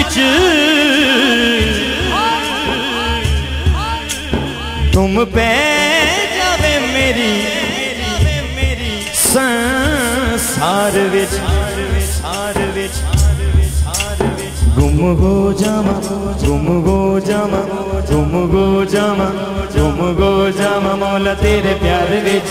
وچ تم پہ جاوے میری سنسار وچ، گم گو جاما گم گو جاما گم گو جاما گم گو جاما مولا تیرے پیار وچ۔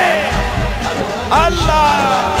Allah!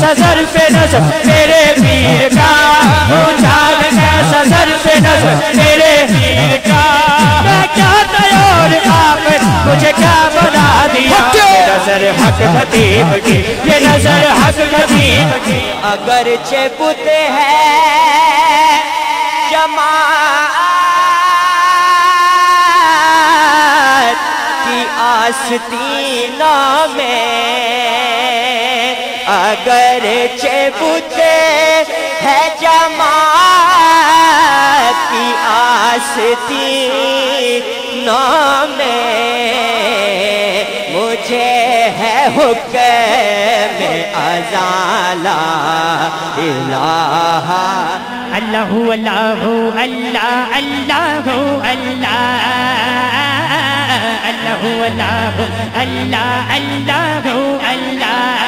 سزر پہ نظر میرے پیر کا۔ اجال کا سزر پہ نظر میرے پیر کا۔ میں کیا تیار آپ مجھے کیا بنا دیا؟ نظر حق خطیب کی یہ نظر حق خطیب کی۔ اگرچہ بتے ہیں جماعت کی آستینہ میں اگرچہ بت ہے جماعت کی آستینہ میں مجھے ہے حکم ازالہ الہ۔ اللہ اللہ اللہ اللہ اللہ۔ اللہ اللہ اللہ اللہ اللہ۔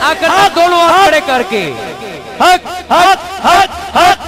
آ کر دونوں ہاتھ کھڑے کر کے حق حق حق حق